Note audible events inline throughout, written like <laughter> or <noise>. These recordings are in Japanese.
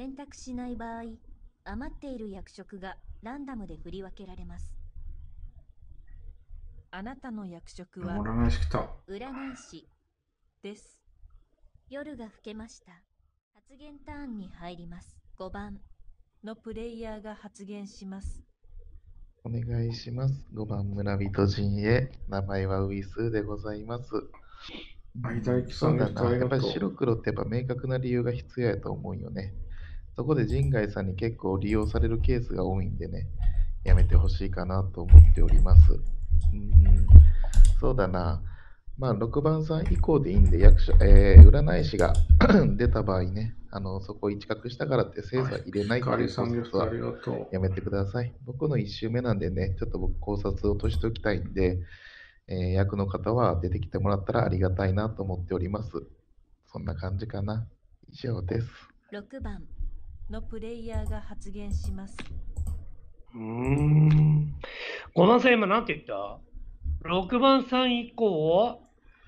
選択しない場合、余っている役職がランダムで振り分けられます。あなたの役職は占い師です。夜が更けました。発言ターンに入ります。5番、のプレイヤーが発言します。お願いします。5番村人陣へ。名前はウィスーでございます。そうんだな。やっぱり。白黒ってやっぱ明確な理由が必要やと思うよね。そこで陣外さんに結構利用されるケースが多いんでね、やめてほしいかなと思っております。うん、そうだな。まあ、6番さん以降でいいんで、役所、えー占い師が <clears throat> 出た場合ね、あのそこを一角したからって精査入れないっていう光さんゲプロセスはストありがとう。やめてください。僕の1周目なんでね、ちょっと僕考察をとしておきたいんで、えー役の方は出てきてもらったらありがたいなと思っております。そんな感じかな。以上です。6番、のプレイヤーが発言します。うーん。5番さん今なんて言った ?6 番さん以降は、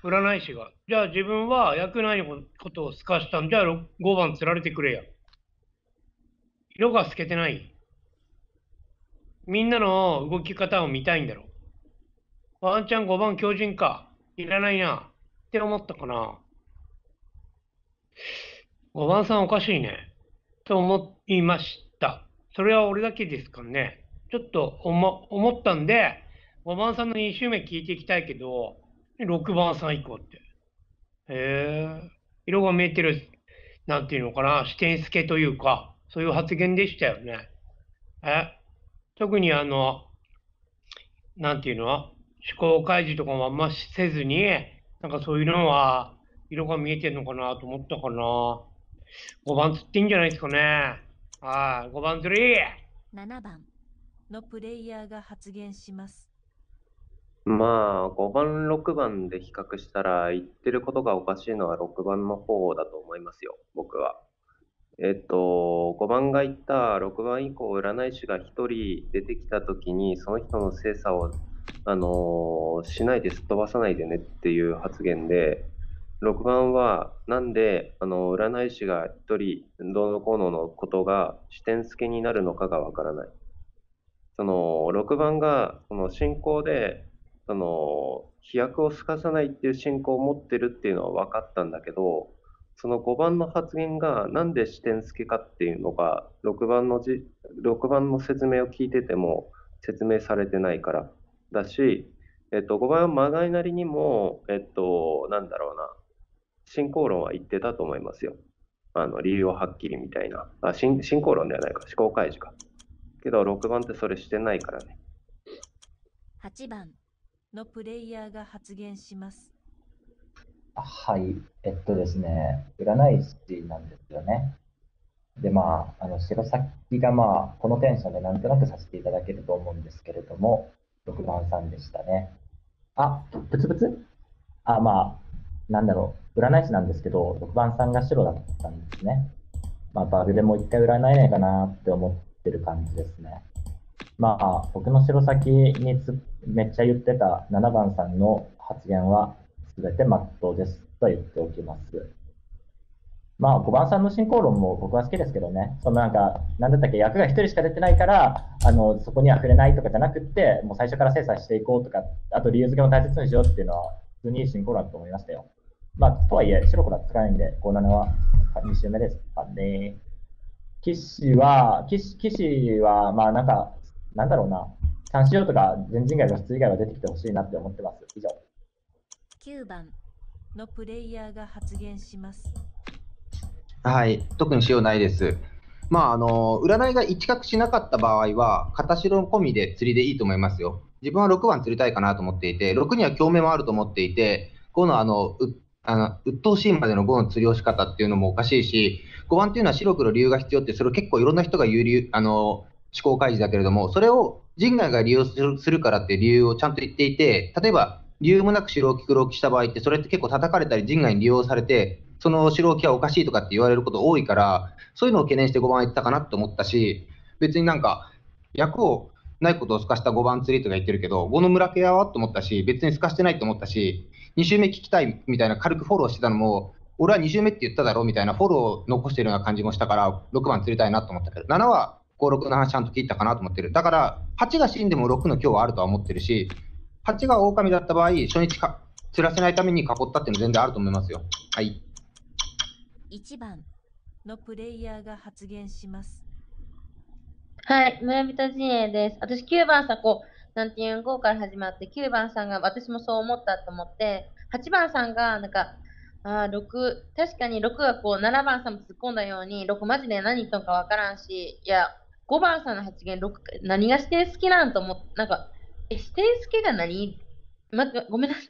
占い師が。じゃあ自分は役内のことを透かしたんじゃあ5番釣られてくれや。色が透けてない。みんなの動き方を見たいんだろう。ワンチャン5番強靭か。いらないな。って思ったかな。5番さんおかしいね。と思いました。それは俺だけですかね。ちょっと思思ったんで、5番さんの2周目聞いていきたいけど、6番さん以降って。へえ、色が見えてる、なんていうのかな、視点付けというか、そういう発言でしたよね。え、特にあの、なんていうの？思考開示とかもあんませずに、なんかそういうのは、色が見えてるのかなと思ったかな。5番釣っていいんじゃないですかね。はい、5番釣り7番、のプレイヤーが発言します。まあ、5番、6番で比較したら、言ってることがおかしいのは6番の方だと思いますよ、僕は。えっと、5番が言った6番以降、占い師が1人出てきたときに、その人の精査を、あのーしないですっ飛ばさないでねっていう発言で、6番は、なんで、あの、占い師が1人、どうのこうののことが視点付けになるのかがわからない。その、6番が、その進行で、その飛躍をすかさないっていう信仰を持ってるっていうのは分かったんだけど、その5番の発言がなんで視点付けかっていうのが、6番のじ6番の説明を聞いてても説明されてないからだし、えっと、5番はまがいなりにも、えっと、なんだろうな、進行論は言ってたと思いますよ。あの理由をはっきりみたいな。あ進進行論ではないか、思考開示か。けど、6番ってそれしてないからね。8番、のプレイヤーが発言します。はい、えっとですね、占い師なんですよね。で、まあ、あの白崎が、まあ、このテンションでなんとなくさせていただけると思うんですけれども、6番さんでしたね。あ、ブツブツ？あ、まあ、なんだろう、占い師なんですけど、6番さんが白だったんですね。まあ、バグでもう一回占えないかなって思ってる感じですね。まあ、僕の白崎につめっちゃ言ってた7番さんの発言は、すべて真っ当ですと言っておきます。まあ、5番さんの進行論も僕は好きですけどね、そのなんか、なんだったっけ、役が1人しか出てないから、あのそこには触れないとかじゃなくって、もう最初から精査していこうとか、あと理由付けも大切にしようっていうのは、普通に進行論だと思いましたよ。まあ、とはいえ、白黒はつかないんで、57は2周目ですかね。騎士は、騎士騎士は、まあなんか、なんだろうな、三四郎とか全人外露出以外は出てきてほしいなって思ってます。以上。9番、のプレイヤーが発言します。はい、特にしようないです。まあ、あの、占いが一角しなかった場合は、片白込みで釣りでいいと思いますよ。自分は6番釣りたいかなと思っていて、6には共鳴もあると思っていて、5のあの、うあの鬱陶しいまでの5の釣りを仕方っていうのもおかしいし、5番っていうのは白黒理由が必要って、それを結構いろんな人が言う理由、あの、思考開示だけれども、それを人外が利用するからっていう理由をちゃんと言っていて、例えば、理由もなく白置き黒置きした場合って、それって結構叩かれたり人外に利用されて、その白置きはおかしいとかって言われること多いから、そういうのを懸念して5番言ったかなと思ったし、別になんか、役をないことを透かした5番釣りとか言ってるけど、5の村系はと思ったし、別に透かしてないと思ったし、2周目聞きたいみたいな軽くフォローしてたのも、俺は2周目って言っただろうみたいなフォローを残してるような感じもしたから、6番釣りたいなと思ったけど、7は5、6の話ちゃんと聞いたかなと思ってる。だから、8が死んでも6の今日はあるとは思ってるし、8が狼だった場合、初日か釣らせないために囲ったっていうの全然あると思いますよ。はい。1番のプレイヤーが発言します。はい、村人陣営です。私9番さん、こう、なんていうの、5から始まって、9番さんが、私もそう思ったと思って、8番さんが、なんか、あ6、確かに6がこう、7番さんも突っ込んだように、6マジで何言っとんかわからんし、いや、5番さんの発言、6、何が指定好きなんと思って、なんか、え、指定好きが何？ま、ごめんなさい。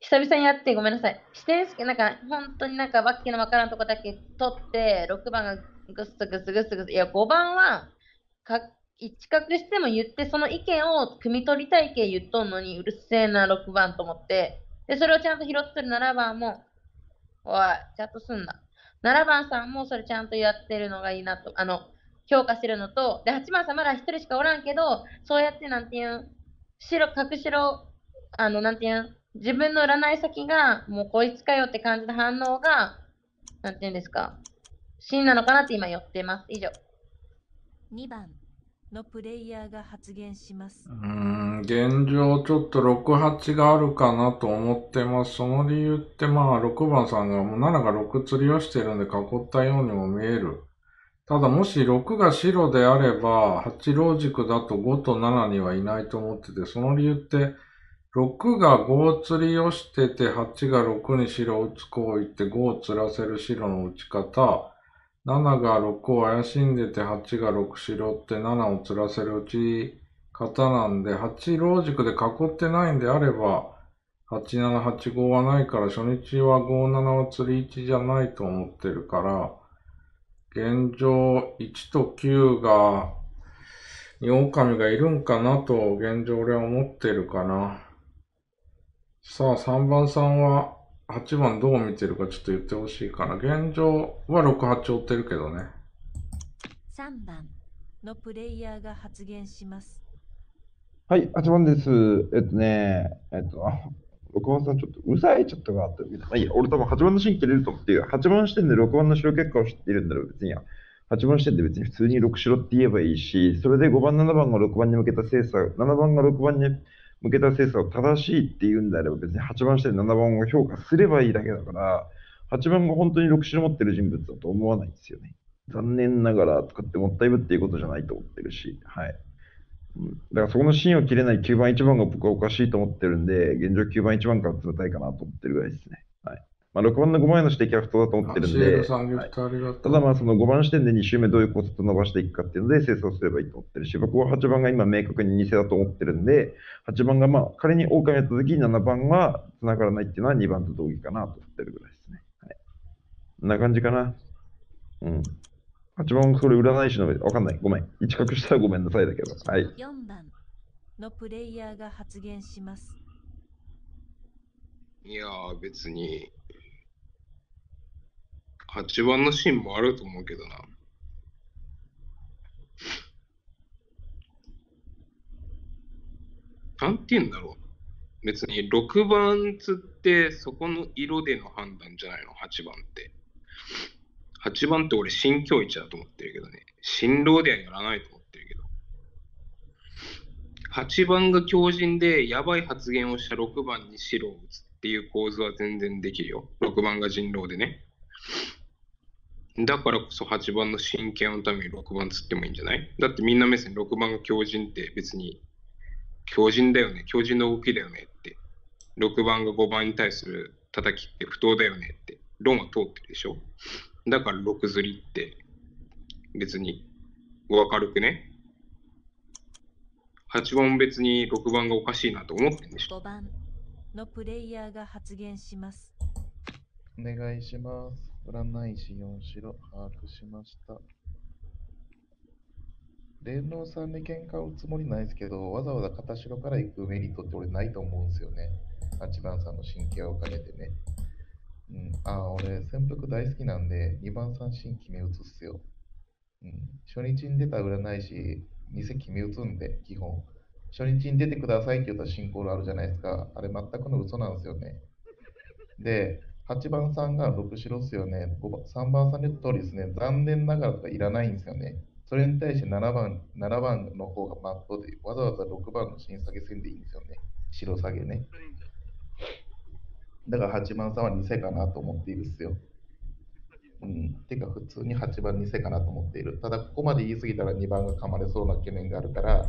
久々にやってごめんなさい。指定好き、なんか、本当になんか、わけのわからんとこだけ取って、6番がぐっすぐすぐっすぐす、いや、5番は、か一角しても言って、その意見を汲み取りたいけ言っとんのに、うるせえな、6番と思って。で、それをちゃんと拾ってる7番も、おい、ちゃんとすんな。7番さんもそれちゃんとやってるのがいいなと、あの、評価してるのと、で、8番さんまだ1人しかおらんけど、そうやってなんていうん、白、隠しろ、あの、なんていうん、自分の占い先が、もうこいつかよって感じの反応が、なんていうんですか、真なのかなって今寄ってます。以上。2番のプレイヤーが発言しますう。ん、現状ちょっと6、8があるかなと思ってます。その理由ってまあ6番さんがもう7が6釣りをしてるんで囲ったようにも見える。ただもし6が白であれば8ロ軸だと5と7にはいないと思ってて、その理由って6が5釣りをしてて8が6に白を打つ行為って5を釣らせる白の打ち方。7が6を怪しんでて8が6白って7を釣らせる打ち方なんで、8ロー軸で囲ってないんであれば、87、85はないから、初日は57は釣り1じゃないと思ってるから、現状1と9が、に狼がいるんかなと、現状俺は思ってるかな。さあ、3番さんは、8番どう見てるかちょっと言ってほしいかな。現状は6、8追ってるけどね。3番のプレイヤーが発言します。はい、8番です。えっとね、えっと、あ6番さんちょっとうるさいちょっとがあったけど、まあいいや、俺多分8番のシーン切れると思って、8番視点で6番の白結果を知っているんだろう、別に。8番視点で別に普通に6白って言えばいいし、それで5番、7番が6番に向けた精査、7番が6番に向けた精査を正しいって言うんであれば、別に8番下で7番を評価すればいいだけだから、8番が本当に6種持ってる人物だと思わないんですよね。残念ながらとかってもったいぶっていうことじゃないと思ってるし、はい。だからそこの芯を切れない9番、1番が僕はおかしいと思ってるんで、現状9番、1番から冷たいかなと思ってるぐらいですね。はい。まあ、6番の5番への指摘は不当だと思ってるんで。ただまあその5番視点で2周目どういうコツと伸ばしていくかっていうので清掃すればいいと思ってるし、僕は8番が今明確に偽だと思ってるんで、8番がまあ仮に狼やった時に7番は繋がらないっていうのは2番と同義かなと思ってるぐらいですね。はい。こんな感じかな。うん。8番それ占い師の上で、わかんない。ごめん。一角したらごめんなさいだけど。はい。4番のプレイヤーが発言します。いやー、別に、8番のシーンもあると思うけどな。なんて言うんだろう。別に6番つってそこの色での判断じゃないの、8番って。8番って俺、新境一だと思ってるけどね。新郎ではやらないと思ってるけど。8番が強靭でやばい発言をした6番に白を打つっていう構図は全然できるよ。6番が人狼でね。だからこそ8番の真剣のために6番つってもいいんじゃない？だってみんな目線6番が強靭って別に強靭だよね、強靭の動きだよねって。6番が5番に対する叩きって不当だよねって論は通ってるでしょ？だから6釣りって別にお明るくね？8番も別に6番がおかしいなと思ってるんでしょ？5番のプレイヤーが発言します。お願いします。占い師4白、把握しました。霊能さんに喧嘩を打つつもりないですけど、わざわざ片白から行くメリットって俺ないと思うんですよね。8番さんの神経をかけてね。うん、ああ、俺、潜伏大好きなんで、2番さん新決め打つっすよ。うん、初日に出た占い師、店決め打つんで、基本。初日に出てくださいって言ったら進行あるじゃないですか。あれ全くの嘘なんですよね。で、8番さんが6白っすよね。番3番さんの言った通りですね。残念ながらとかいらないんですよね。それに対して7番 ,7 番の方がマットで、わざわざ6番の新下げ線でいいんですよね。白下げね。だから8番さんは2世かなと思っているっすよ。うん。てか、普通に8番2世かなと思っている。ただ、ここまで言い過ぎたら2番が噛まれそうな懸念があるから、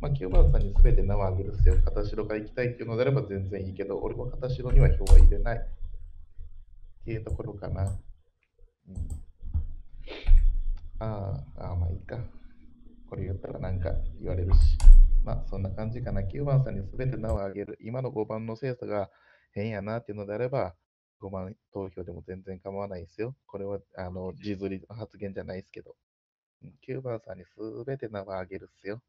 まあ、9番さんに全て名を挙げるっすよ。片白が行きたいっていうのであれば全然いいけど、俺は片白には票は入れない。っていうところかな。うん、ああ、まあいいか。これ言ったらなんか言われるし。まあそんな感じかな。9番さんに全て名を挙げる。今の5番の精査が変やなっていうのであれば、5番投票でも全然構わないですよ。これは、あの、自撮りの発言じゃないですけど。9番さんに全て名を挙げるっすよ。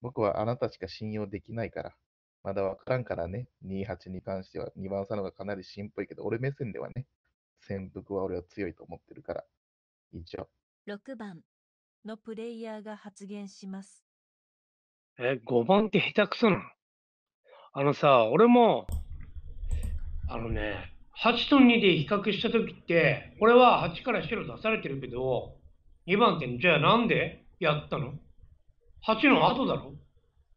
僕はあなたしか信用できないから。まだわからんからね。28に関しては2番さんの方がかなり新っぽいけど、俺目線ではね、潜伏は俺は強いと思ってるから。以上。6番のプレイヤーが発言します。え、5番って下手くそなの？あのさ、俺も、あのね、8と2で比較したときって、俺は8から白出されてるけど、2番って、じゃあなんでやったの ?8 の後だろ？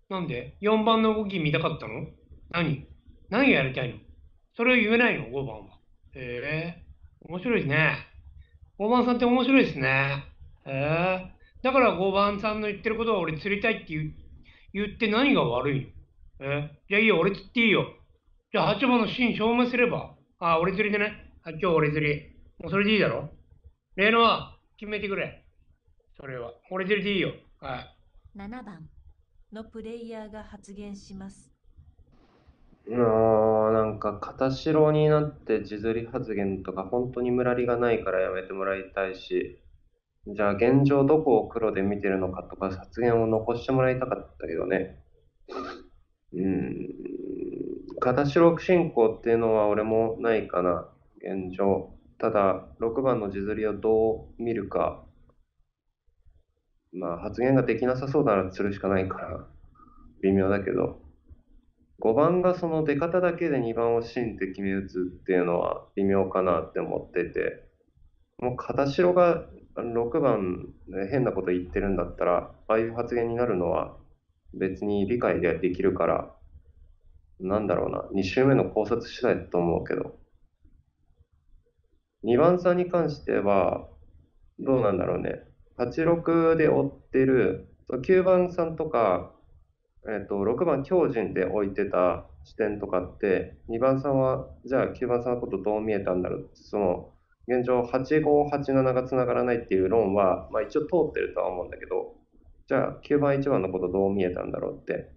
なんで ?4 番の動き見たかったの？何？何がやりたいの？それを言えないの ?5 番は。へえ面白いですね。5番さんって面白いですね。へえだから5番さんの言ってることは俺釣りたいって言言って何が悪いの？えじゃあいいよ、俺釣っていいよ。じゃあ8番のシーン証明すれば。あ、俺釣りでね。あ、今日俺釣り。もうそれでいいだろ？例のは決めてくれ。それは。俺釣りでいいよ。はい。7番のプレイヤーが発言します。あーなんか、片白になって自撮り発言とか、本当にムラりがないからやめてもらいたいし、じゃあ現状どこを黒で見てるのかとか、発言を残してもらいたかったけどね。うん、片白進行っていうのは俺もないかな、現状。ただ、6番の自撮りをどう見るか。まあ、発言ができなさそうならするしかないから、微妙だけど。5番がその出方だけで2番を芯って決め打つっていうのは微妙かなって思ってて、もう片白が6番で変なこと言ってるんだったら、ああいう発言になるのは別に理解でできるから、なんだろうな、2周目の考察次第だと思うけど、2番さんに関しては、どうなんだろうね。86で追ってる、9番さんとか、えっと、6番強靭で置いてた視点とかって、2番さんは、じゃあ9番さんのことどう見えたんだろうってその、現状85、87がつながらないっていう論は、まあ一応通ってるとは思うんだけど、じゃあ9番、1番のことどう見えたんだろうって。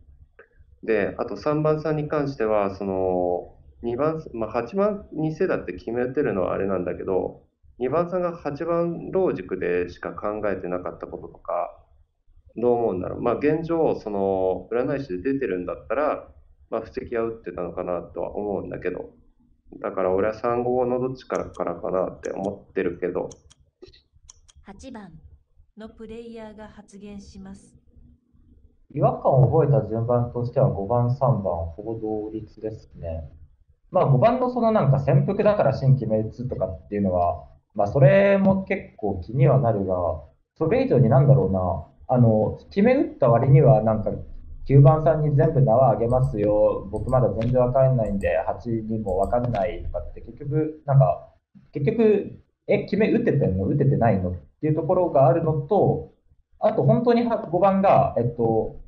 で、あと3番さんに関しては、その、2番、まあ8番にせだって決めてるのはあれなんだけど、2番さんが8番ロー軸でしか考えてなかったこととか、どう思うんだろう。まあ現状、その占い師で出てるんだったら、まあ布石は打ってたのかなとは思うんだけど、だから俺は3号のどっちからからかなって思ってるけど、8番のプレイヤーが発言します。違和感を覚えた順番としては5番、3番、ほぼ同率ですね。まあ5番のそのなんか潜伏だから新決め打つとかっていうのは、まあそれも結構気にはなるが、それ以上になんだろうな、あの、決め打った割にはなんか9番さんに全部縄あげますよ、僕まだ全然わかんないんで8にもわかんないとかって結局、なんか、結局、え、決め打ててんの？打ててないの？っていうところがあるのと、あと本当に5番が、えっと、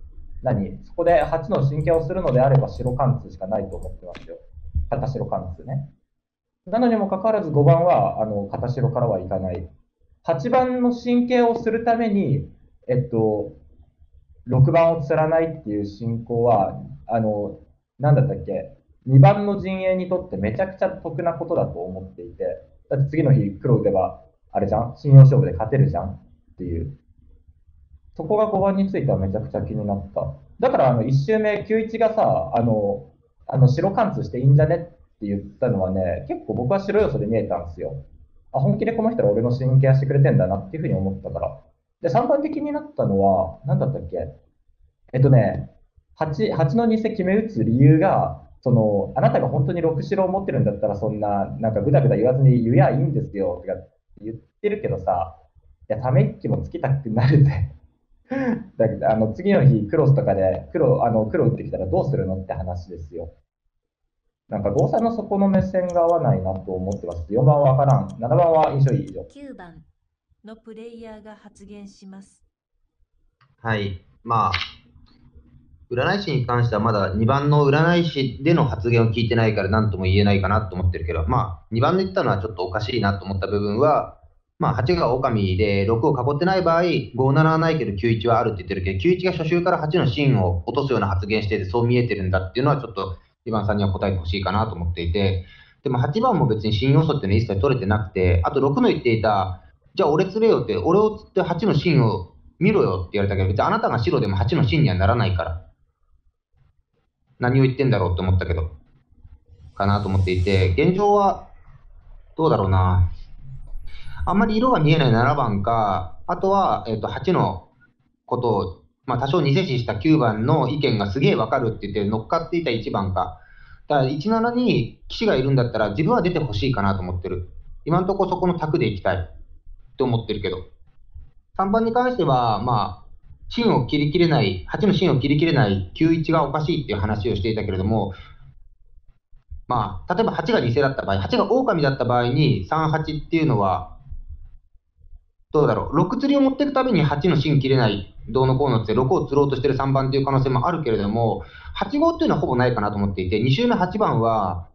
何？そこで8の神経をするのであれば白貫通しかないと思ってますよ。片白貫通ね。なのにもかかわらず5番は、あの、片白からはいかない。8番の神経をするために、えっと、6番を釣らないっていう進行は、あの、なんだったっけ ?2 番の陣営にとってめちゃくちゃ得なことだと思っていて、だって次の日黒打てば、あれじゃん信用勝負で勝てるじゃんっていう。そこが5番についてはめちゃくちゃ気になった。だから、あの、1周目、91がさ、あの、あの、白貫通していいんじゃね？って言ったのはね、結構僕は白要素で見えたんですよ。あ、本気でこの人は俺の神経してくれてんだなっていうふうに思ったから。で、3番的になったのは、何だったっけ？えっとね、8、8の偽決め打つ理由が、その、あなたが本当に6白を持ってるんだったら、そんな、なんかぐだぐだ言わずに言やいいんですよ、とか言ってるけどさ、いや、ため息もつきたくなるぜ。<laughs> だけど、あの、次の日、クロスとかで、黒、あの、黒打ってきたらどうするのって話ですよ。なんか、郷さんのそこの目線が合わないなと思ってます。4番はわからん。7番は印象いい以上。9番のプレイヤーが発言します。はい。まあ、占い師に関してはまだ2番の占い師での発言を聞いてないから何とも言えないかなと思ってるけど、まあ、2番で言ったのはちょっとおかしいなと思った部分は、まあ、8が狼で6を囲ってない場合、57はないけど91はあるって言ってるけど、91が初週から8の芯を落とすような発言してて、そう見えてるんだっていうのはちょっと2番さんには答えてほしいかなと思っていて、でも8番も別に芯要素っていうのは一切取れてなくて、あと6の言っていた、じゃあ俺釣れよって、俺を釣って8の芯を見ろよって言われたけど、別にあなたが白でも8の芯にはならないから。何を言ってんだろうって思ったけど、かなと思っていて、現状は、どうだろうな。あんまり色が見えない7番か、あとは、えっ、と、8のことを、まあ、多少偽視した9番の意見がすげえわかるって言って乗っかっていた1番か。だから17に騎士がいるんだったら自分は出てほしいかなと思ってる。今のところそこの卓でいきたいって思ってるけど。3番に関しては、まあ、芯を切り切れない、8の芯を切り切れない91がおかしいっていう話をしていたけれども、まあ、例えば8が偽だった場合、8が狼だった場合に38っていうのは、どうだろう、6釣りを持っていくために8の芯切れない、どうのこうのって6を釣ろうとしてる3番っていう可能性もあるけれども、8号っていうのはほぼないかなと思っていて、2周目8番は、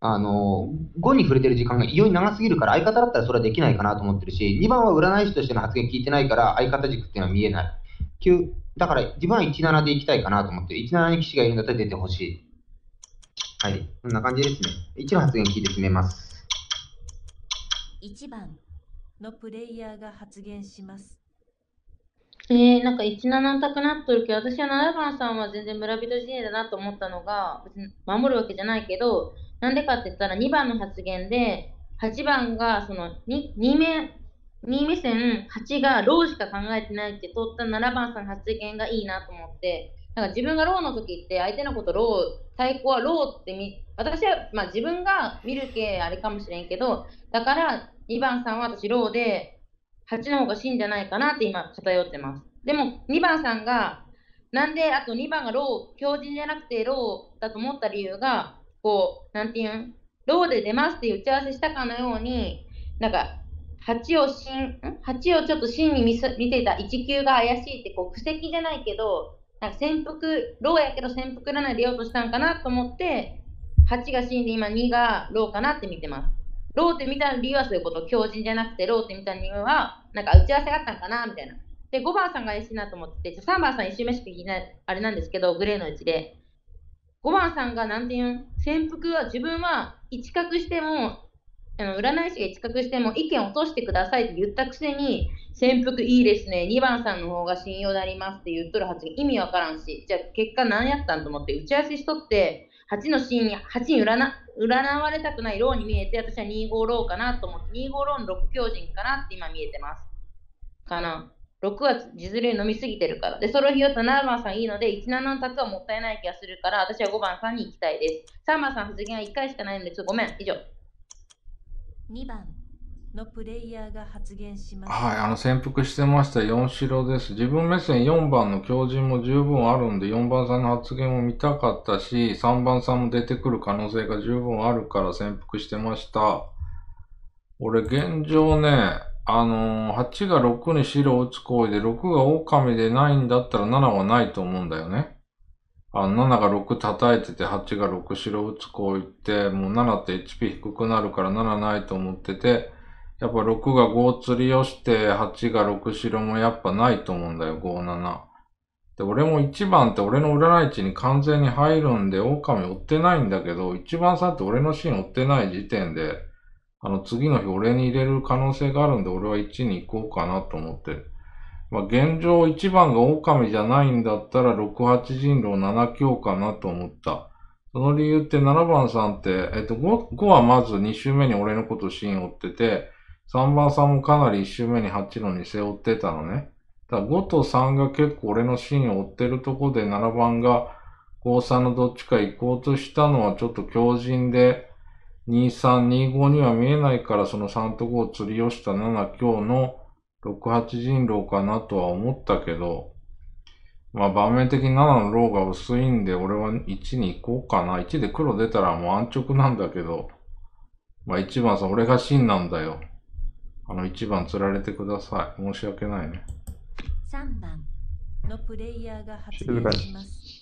あの、5に触れてる時間が異様に長すぎるから、相方だったらそれはできないかなと思ってるし、2番は占い師としての発言聞いてないから、相方軸っていうのは見えない。9だから自分は17で行きたいかなと思って、17に騎士がいるんだったら出てほしい。はい、こんな感じですね。1の発言聞いて決めます。1番のプレイヤーが発言します。えー、なんか17択なっとるけど、私は7番さんは全然村人陣営だなと思ったのが、別に守るわけじゃないけど、なんでかって言ったら2番の発言で、8番がその 2, 2目、2目線、8がローしか考えてないって取った7番さんの発言がいいなと思って、なんか自分がローの時って相手のことロー、対抗は狼って見、私はまあ自分が見るけあれかもしれんけど、だから2番さんは私狼で、8の方が真じゃないかなって今偏ってます。でも2番さんが、なんであと2番がロー、強靭じゃなくてローだと思った理由が、こう、なんていうん、狼で出ますって打ち合わせしたかのように、なんか、8を真、ん ?8 をちょっと真に見せ見てた1級が怪しいって、こう、布石じゃないけど、なんか潜伏、狼やけど潜伏占いでようとしたんかなと思って、8が真で今2が狼かなって見てます。ローって見た理由はそういうこと、強靭じゃなくて、ローって見た理由は、なんか打ち合わせがあったんかなみたいな。で、5番さんが怪しいなと思ってて、3番さん一周目しか聞いない、あれなんですけど、グレーのうちで、5番さんがなんていうん、潜伏は自分は一角しても、あの占い師が一角しても意見を落としてくださいって言ったくせに、潜伏いいですね、2番さんの方が信用でありますって言っとる発言、意味わからんし、じゃあ結果何やったんと思って、打ち合わせしとって、8のシーンに、8に占占われたくないローに見えて、私は25ローかなと思って、25ローの6強人かなって今見えてます。かな。6は実例飲みすぎてるから。で、それを拾った7番さんいいので、17の卓はもったいない気がするから、私は5番さんに行きたいです。3番さん発言は1回しかないので、ちょっとごめん。以上。2番のプレイヤーが発言します。はい、あの、潜伏してました4白です。自分目線4番の強靭も十分あるんで、4番さんの発言も見たかったし、3番さんも出てくる可能性が十分あるから潜伏してました。俺、現状ね、あのー8が6に白を打つ行為で、6が狼でないんだったら7はないと思うんだよね。あ、7が6叩いてて、8が6白打つ行為って、もう7って HP 低くなるから7ないと思ってて、やっぱ6が5釣りをして、8が6白もやっぱないと思うんだよ、5、7。で、俺も1番って俺の占い地に完全に入るんで、狼追ってないんだけど、1番さんって俺のシーン追ってない時点で、あの、次の日俺に入れる可能性があるんで、俺は1に行こうかなと思って。まあ、現状1番が狼じゃないんだったら、6、8人狼7強かなと思った。その理由って7番さんって、えっと5、5はまず2周目に俺のことシーン追ってて、3番さんもかなり1周目に8のに背負ってたのね。だ5と3が結構俺のシーンを追ってるとこで7番が5、3のどっちか行こうとしたのはちょっと強靭で、2、3、2、5には見えないから、その3と5を釣りをした7、今日の6、8人狼かなとは思ったけど、まあ盤面的に7のローが薄いんで、俺は1に行こうかな。1で黒出たらもう安直なんだけど、まあ1番さん、俺が真なんだよ。あの1番釣られてください。申し訳ないね。3番のプレイヤーが発言します。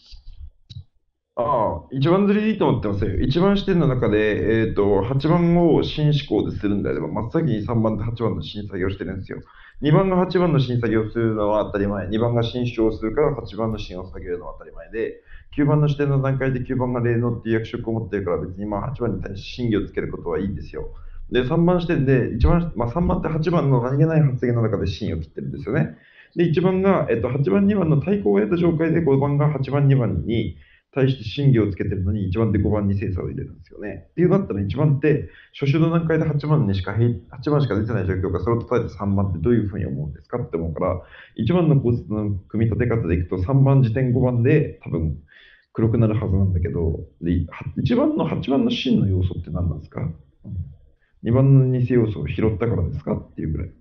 ああ、一番釣りでいいと思ってますよ。一番視点の中で、えっ、と、8番を新思考でするんであれば、真っ先に3番と8番の新作業をしてるんですよ。2番が8番の新作業をするのは当たり前。2番が新主張をするから8番の新を下げるのは当たり前で、9番の視点の段階で9番が霊能っていう役職を持ってるから別にまあ8番に対して審議をつけることはいいんですよ。で、3番視点で、一番、まあ、3番って8番の何気ない発言の中で芯を切ってるんですよね。で、1番が、えっと、8番、2番の対抗を得た状態で5番が8番、2番に対して審議をつけてるのに、1番で5番に精査を入れるんですよね。っていうなったら1番って、初手の段階で8番にしか、8番しか出てない状況がそれを叩いて3番ってどういうふうに思うんですかって思うから、1番の構図の組み立て方でいくと3番時点5番で多分黒くなるはずなんだけど、で1番の8番の真の要素って何なんですか、うん2番の偽要素を拾ったからですかっていうぐらい。い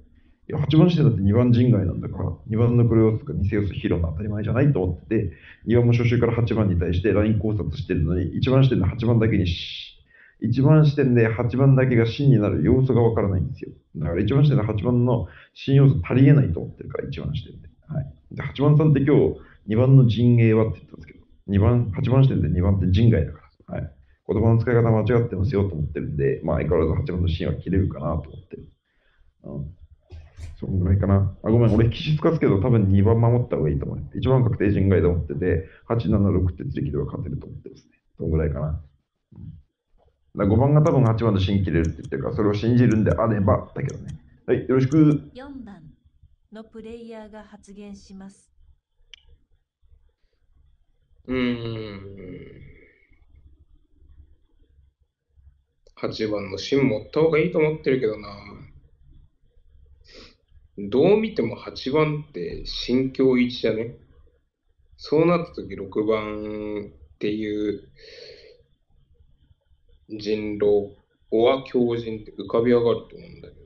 や、8番視点だって2番人外なんだから、2番の黒要素が偽要素拾うの当たり前じゃないと思ってて、2番も初週から8番に対してライン考察してるのに、1番視点で8番だけにし、1番視点で8番だけが真になる要素がわからないんですよ。だから1番視点で8番の真要素足りえないと思ってるから、1番視点で。はい。で、8番さんって今日、2番の陣営はって言ったんですけど、2番、8番視点で2番って人外だから。はい。言葉の使い方間違ってますよと思ってるんで、まあ相変わらず8番の芯は切れるかなと思ってる。うん。そんぐらいかな。あ、ごめん、俺、気質かすけど、多分2番守った方がいいと思う。1番確定人外で思ってて、8、7、6って釣り切れば勝てると思ってますね。そんぐらいかな。うん、だから5番が多分8番の芯切れるって言ってるから、それを信じるんであれば、だけどね。はい、よろしく。4番のプレイヤーが発言します。うーん。8番の芯持った方がいいと思ってるけどな。どう見ても8番って心境1じゃねそうなった時6番っていう人狼は強人って浮かび上がると思うんだけど。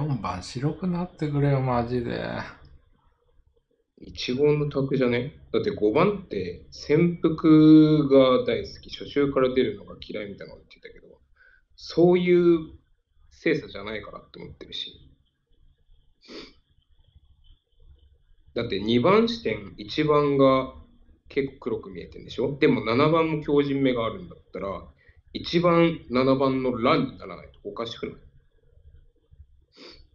いや、4番白くなってくれよ、マジで。1号の卓じゃね？だって5番って潜伏が大好き、初週から出るのが嫌いみたいなの言ってたけど、そういう精査じゃないからって思ってるし。だって2番視点、1番が結構黒く見えてるんでしょ？でも7番も強靭目があるんだったら、1番、7番の欄にならないとおかしくない？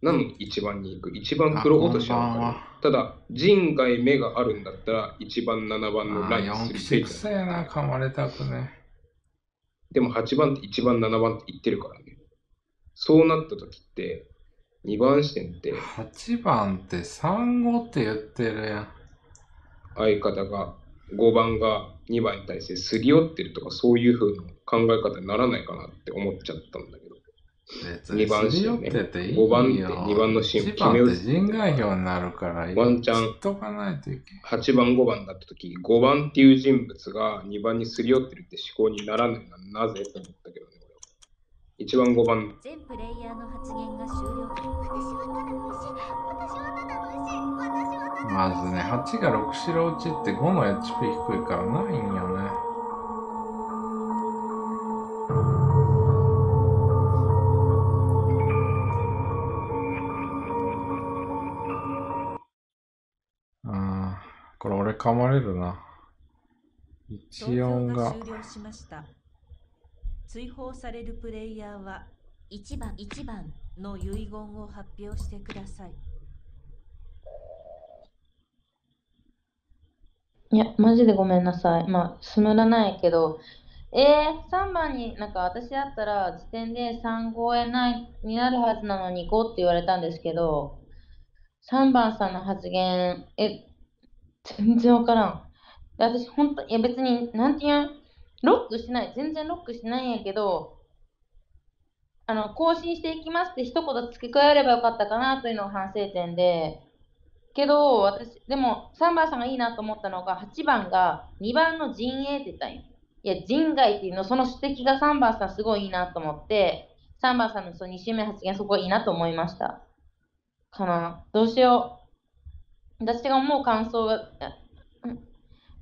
なのに1番に行く？1番黒落としかる。ただ、人外目があるんだったら、1番、7番のライン4する期生くせえな、噛まれたくね。でも8番って1番、7番って言ってるからね。そうなった時って、2番視点って8番って3、5って言ってるやん。相方が5番が2番に対してすり寄ってるとかそういう風な考え方にならないかなって思っちゃったんだけど。別に。2番すり寄視点ね。ってていいよ。5番って2番の芯1決め打つ番って人外票になるから、ワンチャン。とかないといけ8番、5番だった時5番っていう人物が2番にすり寄ってるって思考にならないのはなぜと思ったけどね、俺は。1番、5番。全プレイヤーの発言が終了。まずね、8が6白打ちって5の HP 低いからないんよね。れ俺噛まれるな。投一票音が。が終了しました。追放されるプレイヤーは1番1番の遺言を発表してください。いや、マジでごめんなさい。まあ、スムらないけど、えー、3番に、なんか私だったら、時点で3超えないになるはずなのに5って言われたんですけど、3番さんの発言、え、全然わからん。で私、本当いや別に、なんていうん、ロックしない、全然ロックしないんやけど、あの、更新していきますって一言付け加えればよかったかなというのが反省点で、けど、私、でも3番さんがいいなと思ったのが、8番が2番の陣営って言ったんよ。いや、人外っていうの、その指摘が3番さんすごいいいなと思って、3番さんのその2周目発言そこいいなと思いました。かな。どうしよう。私が思う感想が、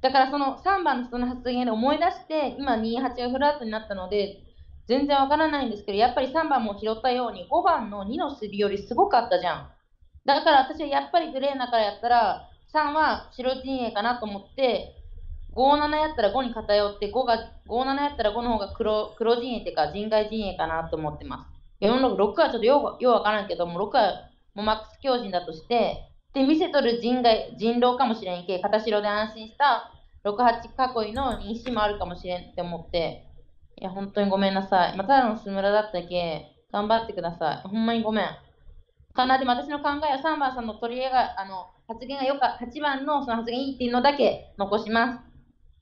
だからその3番のその発言で思い出して、今28がフラットになったので、全然わからないんですけど、やっぱり3番も拾ったように、5番の2の3よりすごかったじゃん。だから私はやっぱりグレーなからやったら、3は白陣営かなと思って、57やったら5に偏って、5が、57やったら5の方が黒黒陣営っていうか人外陣営かなと思ってます。46、6はちょっとようようわからんけども、6はもうマックス強人だとして、で、見せとる人外、人狼かもしれんけ、片白で安心した6、8囲いの認識もあるかもしれんって思って、いや、本当にごめんなさい。まあ、ただのスムラだったけ、頑張ってください。ほんまにごめん。かな、でも私の考えは3番さんの取り柄が、あの、発言がよか、8番のその発言いいっていうのだけ残します。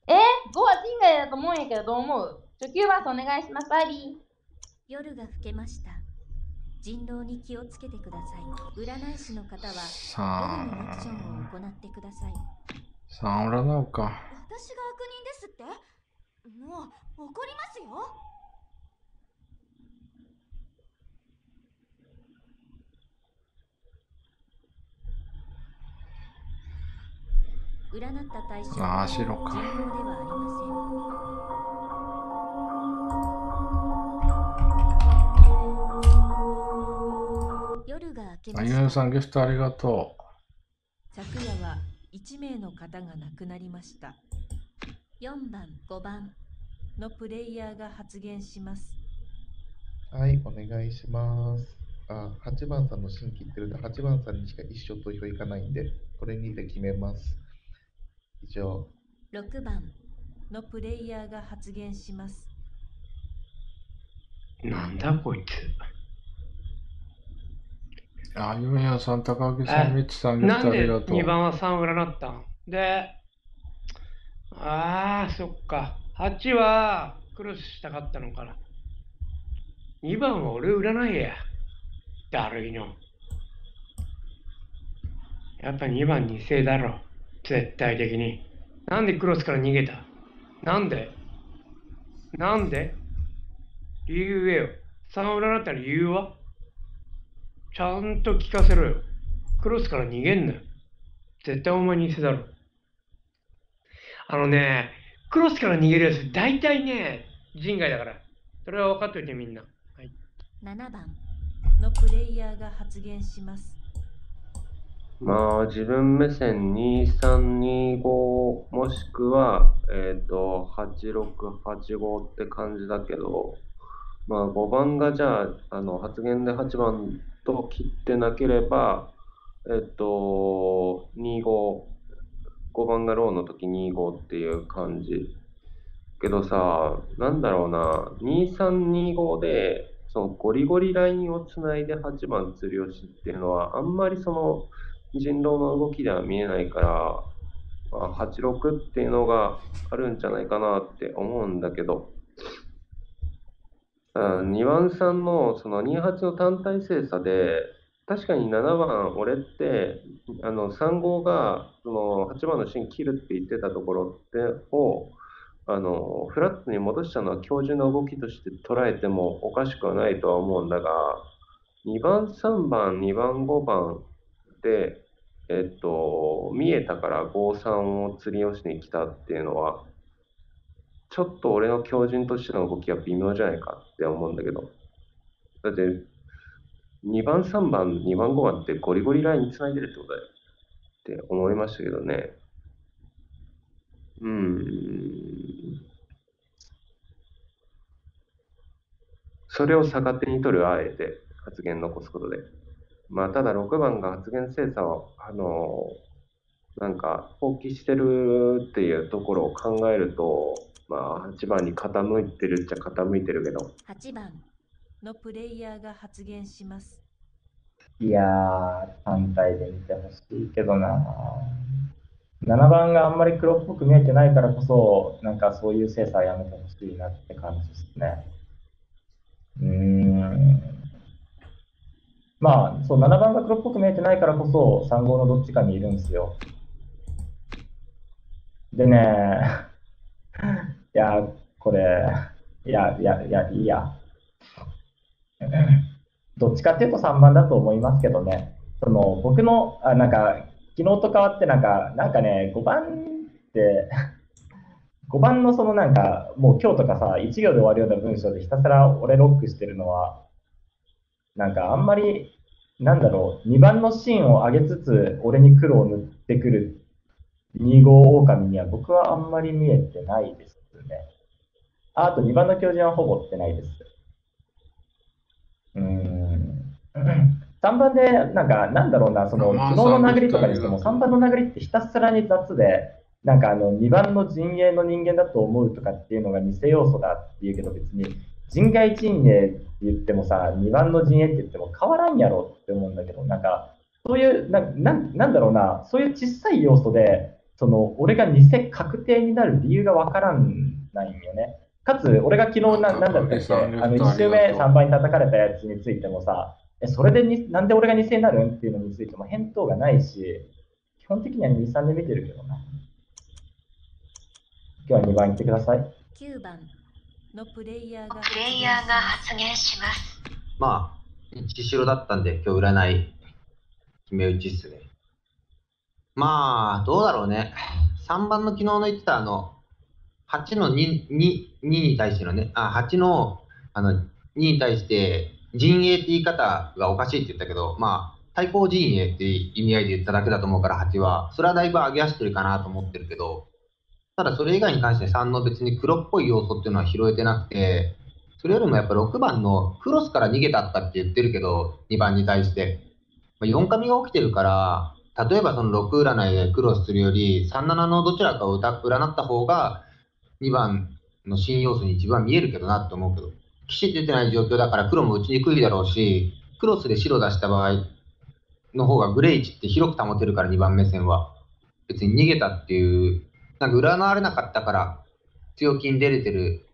え？ー、5は人外だと思うんやけど、どう思う？ちょ ?9 番さんお願いします。バイビー。夜が更けました人狼に気をつけてください。占い師の方は夜のアクションを行ってください。さあ、占おうか。私が悪人ですって？もう怒りますよ。占った対象ああ、は人。狼ではありませんけまあゆうさんゲストありがと昨夜は1名の方が亡くなりました。4番5番のプレイヤーが発言します。はい、お願いします。あ、8番さんの新規言ってるんで、8番さんにしか一生投票いかないんで、これにて決めます。以上。6番のプレイヤーが発言します。なんだこいつ。う。あゆうさん、高木さん、みちさんゲスなんでトありがとう。2番は3占ったんで、ああ、そっか。8はクロスしたかったのかな。2番は俺占えや。だるいの。やっぱ2番にせいだろ。絶対的に。なんでクロスから逃げた？なんで？なんで？理由言えよ。3占った理由は？ちゃんと聞かせろよ。クロスから逃げんなよ。絶対お前偽だろ。あのね、クロスから逃げるやつ、大体ね、人外だから。それは分かっといてみんな。はい。7番のプレイヤーが発言します。まあ、自分目線2325もしくは、えっ、と、8685って感じだけど、まあ、5番がじゃあ、あの、発言で8番と切ってなければ、えっ、と、25、5番がローの時25っていう感じ。けどさ、なんだろうな、2325で、そのゴリゴリラインをつないで8番釣り押しっていうのは、あんまりその人狼の動きでは見えないから、まあ、86っていうのがあるんじゃないかなって思うんだけど、2番さんのその28の単体精査で、確かに7番、俺って、あの3号がその8番の芯切るって言ってたところってを、あのフラットに戻したのは強靭な動きとして捉えてもおかしくはないとは思うんだが、2番、3番、2番、5番で、えっと、見えたから5、3を釣り押しに来たっていうのは、ちょっと俺の強靭としての動きは微妙じゃないかって思うんだけど、だって、2番、3番、2番、5番ってゴリゴリラインにつないでるってことだよって思いましたけどね。うーん。それを逆手に取る、あえて発言残すことで。まあ、ただ6番が発言精査を、あの、なんか放棄してるっていうところを考えると、まあ、8番に傾いてるっちゃ傾いてるけど、8番のプレイヤーが発言します。いやー、単体で見てほしいけどな。7番があんまり黒っぽく見えてないからこそ、なんかそういう精査はやめてほしいなって感じですね。うーん。まあ、そう、7番が黒っぽく見えてないからこそ、3号のどっちかにいるんですよ。でね、いや、これ、いや、いや、いや、いや。どっちかっていうと3番だと思いますけどね。その、僕の、あ、なんか、昨日と変わってなんか、なんかね、5番って <laughs> 5番のそのなんか、もう今日とかさ、1行で終わるような文章でひたすら俺ロックしてるのは、なんかあんまり、なんだろう、2番のシーンを上げつつ、俺に黒を塗ってくる2号狼には僕はあんまり見えてないですね。ああと2番の巨人はほぼ追ってないです。うーん。<laughs> 3番で、なんか、なんだろうな、その、昨日の殴りとかにしても、3番の殴りってひたすらに雑で、なんかあの、2番の陣営の人間だと思うとかっていうのが偽要素だっていうけど、別に、人外陣営って言ってもさ、2番の陣営って言っても変わらんやろって思うんだけど、なんか、そういうなな、なんだろうな、そういう小さい要素で、その、俺が偽確定になる理由がわからんないんよね。かつ、俺が昨日な、なんだったっけ、あの、1周目3番に叩かれたやつについてもさ、え、それでに、なんで俺が偽になるんっていうのについても返答がないし、基本的には2、3で見てるけどな。今日は2番行ってください。9番のプレイヤーがプレイヤーが発言します。まあ、一白だったんで、今日占い、決め打ちっすね。まあ、どうだろうね。3番の昨日の言ってたあの、8の 2, 2, 2に対してのね、あ、8のあの2に対して陣営って言い方がおかしいって言ったけど、まあ、対抗陣営って意味合いで言っただけだと思うから8は、それはだいぶ上げ足してるかなと思ってるけど、ただそれ以外に関して3の別に黒っぽい要素っていうのは拾えてなくて、それよりもやっぱ6番のクロスから逃げたったって言ってるけど、2番に対して。4紙が起きてるから、例えばその6占いでクロスするより、3、7のどちらかを占った方が、2番の新要素に一番見えるけどなって思うけど、騎士出てない状況だから黒も打ちにくいだろうし、クロスで白出した場合の方がグレー値って広く保てるから2番目線は。別に逃げたっていうなんか占われなかったから強気に出れてる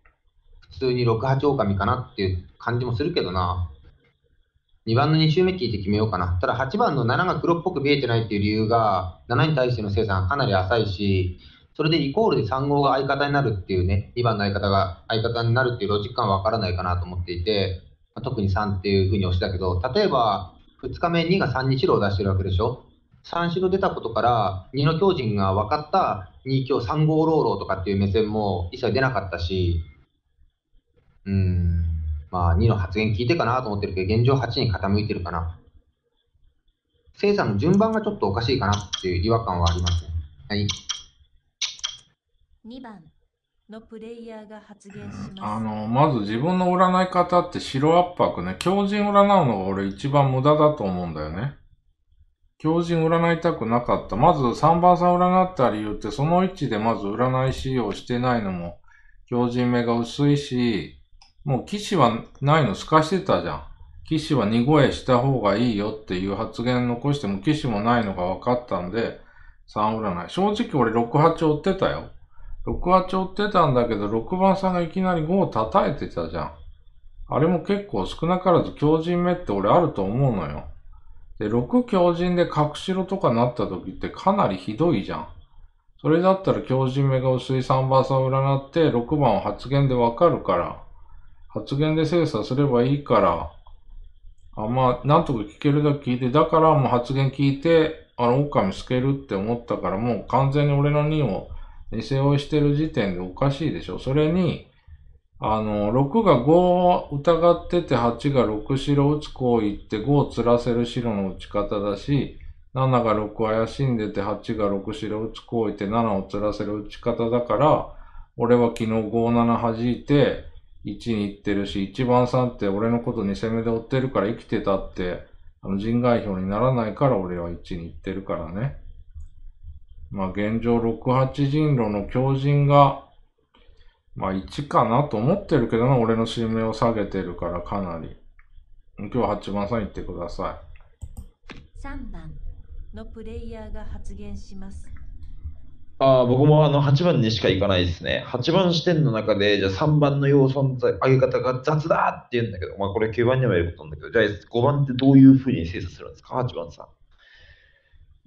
普通に6、8狼かなっていう感じもするけどな。2番の2周目聞いて決めようかな。ただ8番の7が黒っぽく見えてないっていう理由が、7に対しての生産かなり浅いし、それでイコールで3号が相方になるっていうね、2番の相方が相方になるっていうロジック感はわからないかなと思っていて、まあ、特に3っていうふうに押したけど、例えば2日目2が3に白を出してるわけでしょ？3白出たことから、2の強人が分かった2強3号ローローとかっていう目線も一切出なかったし、うん、まあ2の発言聞いてかなと思ってるけど、現状8に傾いてるかな。生産の順番がちょっとおかしいかなっていう違和感はありますね。はい。2番のプレイヤーが発言します。あの、まず自分の占い方って白圧迫ね、強靭占うのが俺一番無駄だと思うんだよね。強靭占いたくなかった。まず3番さん占った理由って、その位置でまず占い仕様してないのも、強靭目が薄いし、もう騎士はないの透かしてたじゃん。騎士は2声した方がいいよっていう発言残しても騎士もないのが分かったんで、3占い。正直俺6、8追ってたよ。6、8追ってたんだけど、6番さんがいきなり5を叩いてたじゃん。あれも結構少なからず強靭目って俺あると思うのよ。で、6強靭で角白とかなった時ってかなりひどいじゃん。それだったら強靭目が薄い3番さんを占って6番を発言でわかるから、発言で精査すればいいから、あまあ、なんとか聞けるだけ聞いて、だからもう発言聞いて、あの、狼透けるって思ったから、もう完全に俺の2を偽追いしてる時点でおかしいでしょ。それに、あの、6が5を疑ってて8が6白打つ行為って5を釣らせる白の打ち方だし、7が6怪しんでて8が6白打つ行為って7を釣らせる打ち方だから、俺は昨日57弾いて1に行ってるし、1番3って俺のことに攻めで追ってるから生きてたって、あの人外票にならないから俺は1に行ってるからね。まあ現状6、8人路の強人がまあ1かなと思ってるけどな、俺の指名を下げてるからかなり。今日は8番さん言ってください。3番のプレイヤーが発言します。ああ、僕もあの8番にしか行かないですね。8番視点の中で、じゃあ3番の要素の上げ方が雑だって言うんだけど、まあこれ9番にもやることなんだけど、じゃあ5番ってどういうふうに精査するんですか ?8 番さん。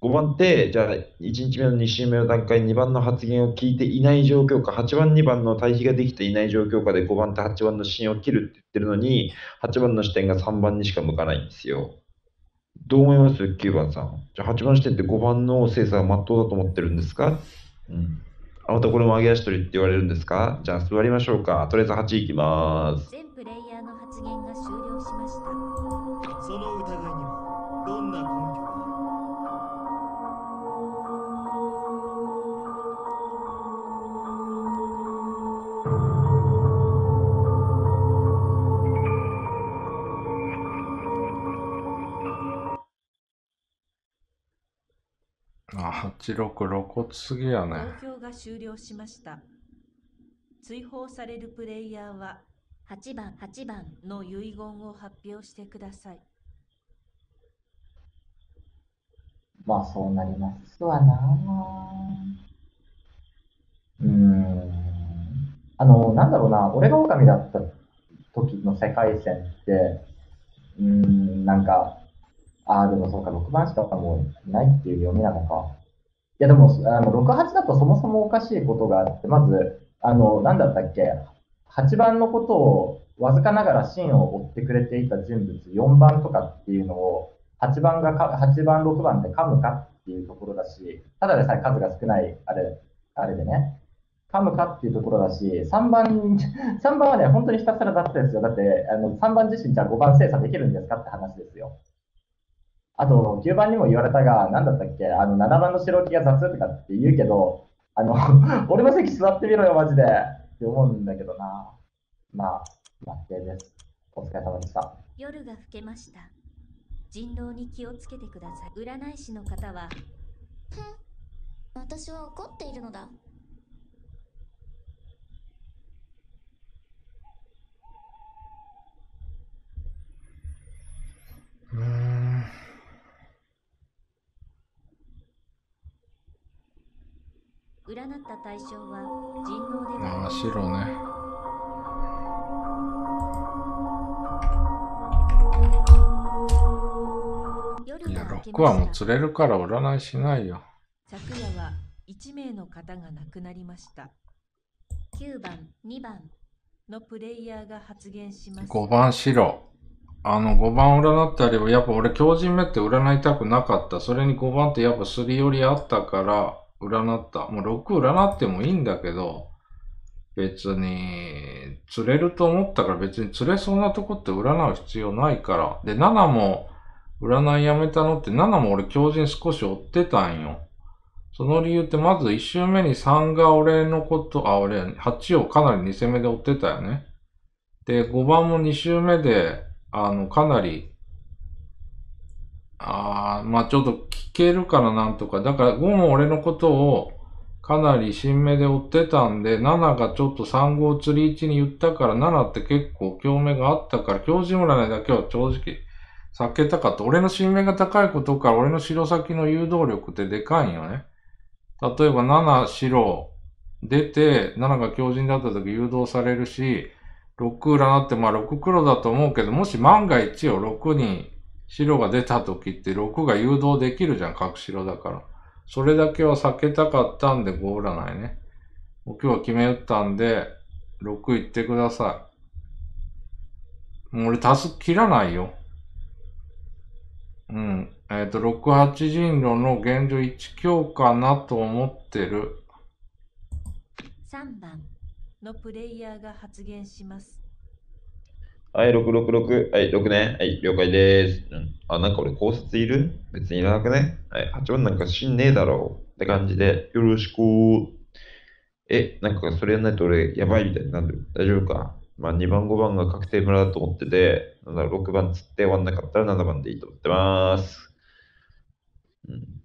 5番って、じゃあ1日目の2週目の段階、2番の発言を聞いていない状況か、8番、2番の対比ができていない状況かで5番と8番の芯を切るって言ってるのに、8番の視点が3番にしか向かないんですよ。どう思います ?9 番さん。じゃあ8番視点って5番の精査が真っ当だと思ってるんですか？うん。あなたこれも上げ足取りって言われるんですか？じゃあ座りましょうか。とりあえず8いきます。あ、86露骨すぎやね。投票が終了しました。追放されるプレイヤーは8番8番の遺言を発表してください。まあそうなりますわなうーん。あの、なんだろうな、俺が狼だった時の世界線って、うーん、なんか、ああ、でもそうか、6番しかもういないっていう読みなのか。いや、でも、あの6、8だとそもそもおかしいことがあって、まず、あの、なんだったっけ、8番のことをわずかながら真を追ってくれていた人物、4番とかっていうのを、8番がか、8番、6番で噛むかっていうところだし、ただでさえ数が少ない、あれ、あれでね、噛むかっていうところだし、3番、3番はね、本当にひたすら雑ですよ。だって、あの3番自身じゃあ5番精査できるんですかって話ですよ。あと、9番にも言われたが、なんだったっけ、あの、7番の白木が雑とかって言うけど、あの、<laughs> 俺の席座ってみろよ、マジで。って思うんだけどな。まあ、待ってです。お疲れ様でした。夜が更けました。人狼に気をつけてください。占い師の方は、ふん、私は怒っているのだ。占った対象は人狼ではああ白ね。いや6はもう釣れるから占いしないよ。昨夜は1名の方が亡くなりました。9番2番のプレイヤーが発言します。5番白。あの5番占ってあればやっぱ俺強靭目って占いたくなかった。それに5番ってやっぱすり寄りあったから占った。もう6占ってもいいんだけど、別に、釣れると思ったから別に釣れそうなとこって占う必要ないから。で、7も占いやめたのって7も俺強靭少し追ってたんよ。その理由ってまず1周目に3が俺のこと、あ、俺8をかなり2戦目で追ってたよね。で、5番も2周目で、あの、かなりああ、まあちょっと聞けるからなんとか。だから5も俺のことをかなり新目で追ってたんで、7がちょっと3号釣り1に言ったから、7って結構興味があったから、教授占いだけは正直避けたかった。俺の新目が高いことから俺の白先の誘導力ってでかいんよね。例えば7白出て、7が強靭だった時誘導されるし、6占ってまあ6黒だと思うけど、もし万が一を6に白が出た時って6が誘導できるじゃん、角白だから。それだけは避けたかったんで5占いね。今日は決め打ったんで、6いってください。もう俺足す切らないよ。うん。えっ、ー、と、6、8人路の現状1強かなと思ってる。3番のプレイヤーが発言します。はい、666。はい、6ね。はい、了解です。うん、あ、なんか俺考察いる？別にいらなくね？はい、8番なんか死んねえだろう。って感じで、よろしく。え、なんかそれやんないと俺やばいみたいになる？大丈夫か？まあ2番、5番が確定村だと思ってて、なんだろう、6番つって終わんなかったら7番でいいと思ってます。うん。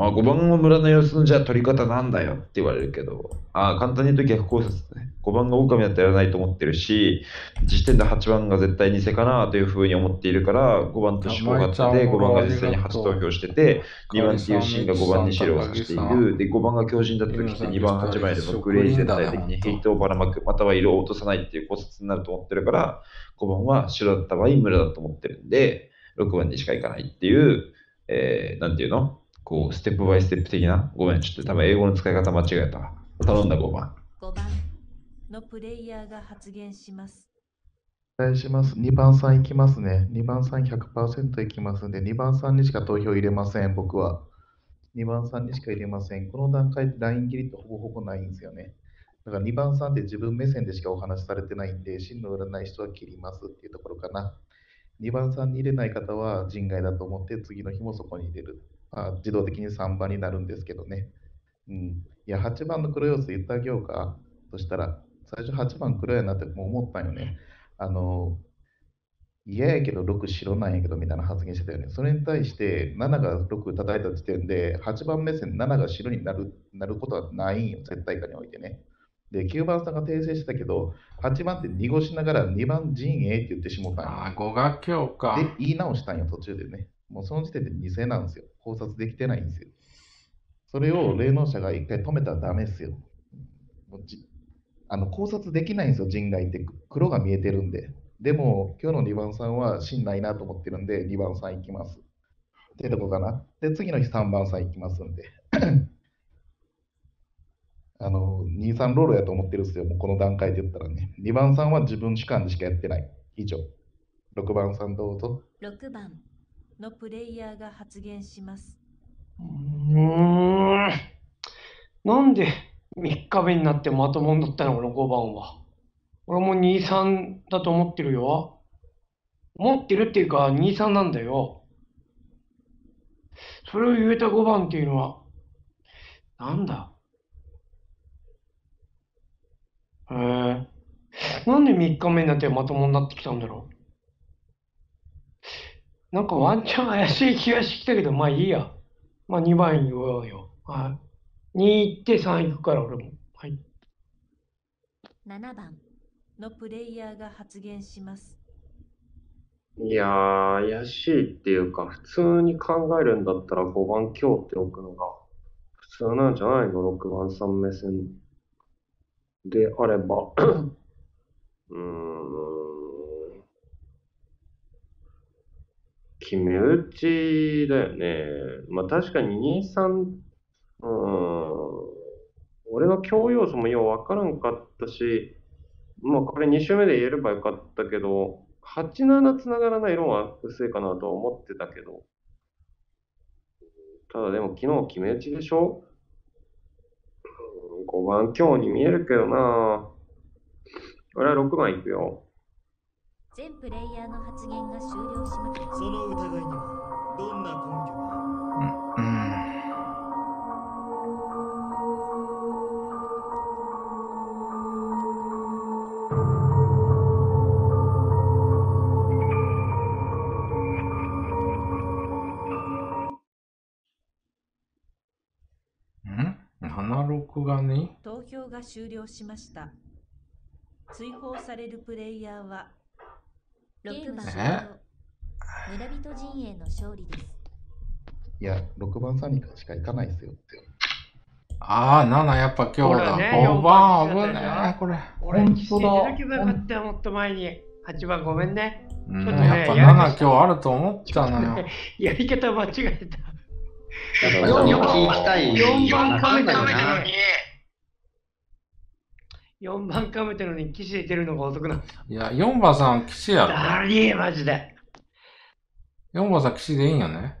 まあ5番の村の様子のじゃあ取り方なんだよって言われるけど、あ簡単に言うと逆考察ね。5番が狼だったらやらないと思ってるし、時点で8番が絶対偽かなというふうに思っているから、5番と思考があって、5番が実際に初投票してて、2番っていうシーンが5番に白を指している。で、5番が強靭だった時って2番8番よりもグレー全体的にヘイトをばらまく、または色を落とさないっていう考察になると思ってるから、5番は白だった場合村だと思ってるんで、6番にしか行かないっていう、えー、なんていうの？こう、ステップバイステップ的な？ごめん、ちょっと多分英語の使い方間違えたわ。頼んだ5番。5番のプレイヤーが発言します。お願いします。2番さん行きますね。2番さん100%行きますんで、2番さんにしか投票入れません、僕は。2番さんにしか入れません。この段階でライン切りってほぼほぼないんですよね。だから2番さんって自分目線でしかお話しされてないんで、真の占い人は切りますっていうところかな。2番さんに入れない方は人外だと思って次の日もそこに入れる。あ自動的に3番になるんですけどね。うん。いや、8番の黒要素言ってあげようか。そしたら、最初8番黒やなってもう思ったんよね。あの、嫌やけど6白なんやけどみたいな発言してたよね。それに対して7が6叩いた時点で8番目線7が白になるなることはないんよ、絶対化においてね。で、9番さんが訂正してたけど、8番って濁しながら2番陣営って言ってしもたんよ。あ、語学教か。で、言い直したんよ、途中でね。もうその時点で偽なんですよ。考察できてないんですよ。それを霊能者が一回止めたらダメですよ。もうじあの考察できないんですよ、人外って。黒が見えてるんで。でも、今日の2番さんは芯ないなと思ってるんで、2番さん行きます。ってとこかな。で、次の日3番さん行きますんで。<clears throat> あの、2、3ロールやと思ってるんですよ、もうこの段階で言ったらね。2番さんは自分主観でしかやってない。以上。6番さんどうぞ。6番のプレイヤーが発言します。うん。なんで3日目になってまともになったのこの5番は。俺も2、3だと思ってるよ。思ってるっていうか2、3なんだよ。それを言えた5番っていうのは、なんだ？へえ。なんで3日目になってまともになってきたんだろう？なんかワンチャン怪しい気がしてきたけど、まあいいや。まあ2番言おうよ。はい。2行って3行くから俺も。はい。7番のプレイヤーが発言します。いやー、怪しいっていうか、普通に考えるんだったら5番今日っておくのが普通なんじゃないの ?6 番さん目線であれば。<laughs> うーん。決め打ちだよね。まあ確かに2、3、うん。俺は強要素もようわからんかったし、まあこれ2周目で言えればよかったけど、8、7つながらない色は薄いかなとは思ってたけど、ただでも昨日決め打ちでしょ ?5 番今日に見えるけどな俺は6番いくよ。全プレイヤーの発言が終了しました。その疑いにはどんな根拠がん ?76 がね投票が終了しました。追放されるプレイヤーは6番え？村人陣営の勝利です。いや、6番さんにしか行かないですよ。ああ、7やっぱ今日だ。ね5番危四番ねえ、これ。俺、岸入れなきゃよかったよ、もっと前に。8番ごめんね。っとねやっぱ7やりました今日あると思ったのよ。<laughs> やり方間違えた。よよく聞きたい4番カメたのにな。4番カメたのに岸で出るのが遅くなった。いや、4番さん騎士やろ。だりえ、マジで。4番さん騎士でいいんよね。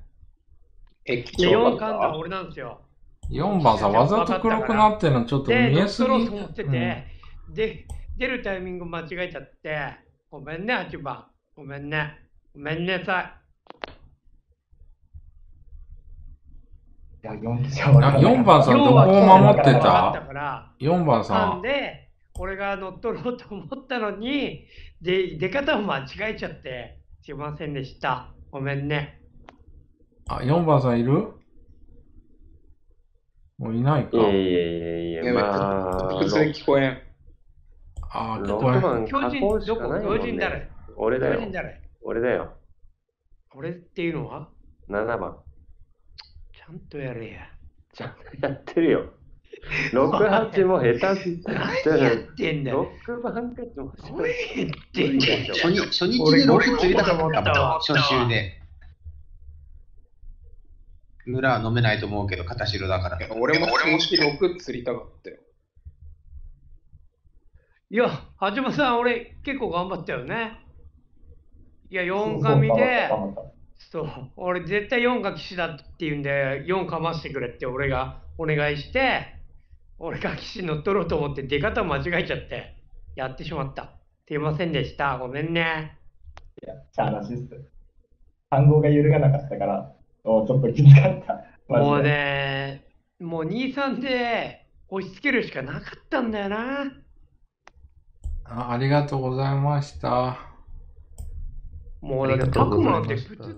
え、いや、4番は俺なんですよ。4番さんわざと黒くなってるのちょっとで、見えすぎ。ドクトローと思ってて、で、出るタイミング間違えちゃって、ごめんね、8番。ごめんね。ごめんなさい。いや、4じゃあ4番さんどこを守ってだたから ?4 番さん。で、俺が乗っ取ろうと思ったのに、で、出方を間違えちゃって、すいませんでした。ごめんね。あ、4番さんいる？もういないか。いえいえいえいえ、やべまあ、普通に聞こえん。あー、聞6こえん。番巨人どこ巨人誰ね。俺だよ俺だよ。俺っていうのは？7番。ちゃんとやれや。ちゃんとやってるよ。6、8も下手す。何やってんだよ。6番かともし何言ってんだよ。初日初日で6釣りたかったもん、初週で。村は飲めないと思うけど、片白だから。俺も俺も6釣りたかったよ。いや、はじまさん、俺結構頑張ったよね。いや、4紙で、そう、俺絶対4が騎士だって言うんで、4かましてくれって俺がお願いして、俺が騎士乗っ取ろうと思って出方間違えちゃって、やってしまった。すいませんでした。ごめんね。いや、しゃあなしっす。単語が揺るがなかったから、もうちょっときつかった。もうね、もう2、3で押し付けるしかなかったんだよな。あありがとうございました。もうだって、タクマンって普通